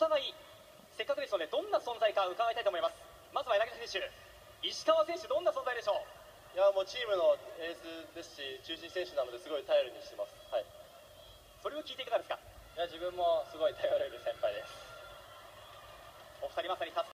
互いせっかくですのでどんな存在か伺いたいと思います。まずは柳田選手石川選手どんな存在でしょう？いやもうチームのエースですし中心選手なのですごい頼りにしてます。はい。それを聞いていかがですか？いや自分もすごい頼れる先輩です。お二人まさに助